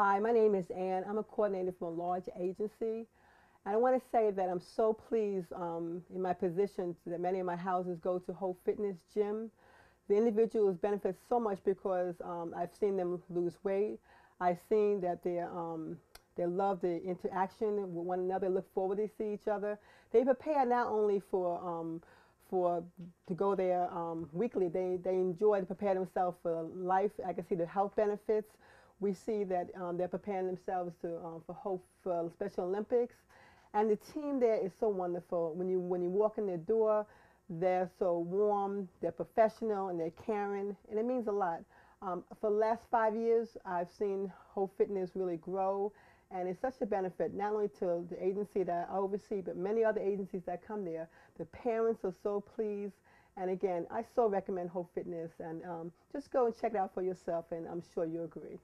Hi, my name is Anne. I'm a coordinator from a large agency. And I want to say that I'm so pleased um, in my position that many of my houses go to Hope Fitness Gym. The individuals benefit so much because um, I've seen them lose weight. I've seen that they um, they love the interaction with one another, look forward to see each other. They prepare not only for um, for to go there um, weekly. They they enjoy to prepare themselves for life. I can see the health benefits. We see that um, they're preparing themselves to um, for hope for Special Olympics, and the team there is so wonderful. When you when you walk in their door, they're so warm, they're professional, and they're caring, and it means a lot. Um, for the last five years, I've seen Hope Fitness really grow, and it's such a benefit not only to the agency that I oversee, but many other agencies that come there. The parents are so pleased. And again, I so recommend Hope Fitness, and um, just go and check it out for yourself, and I'm sure you'll agree.